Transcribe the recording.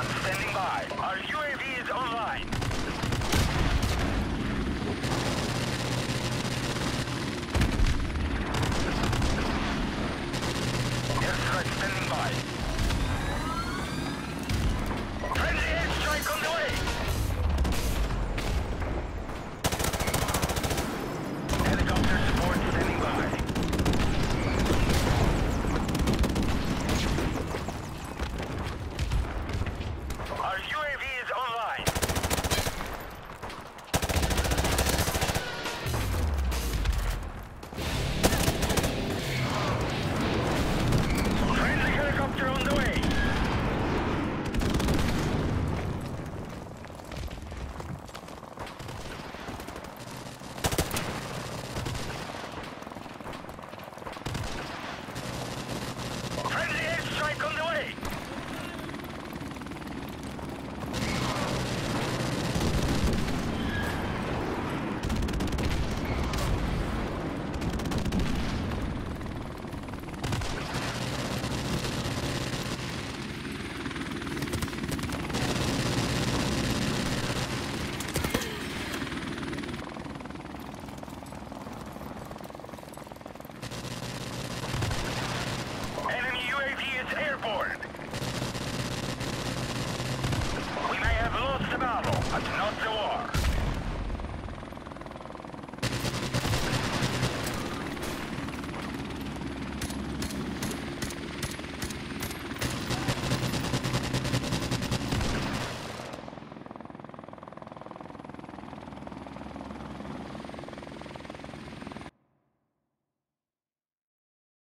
One, standing by. Are you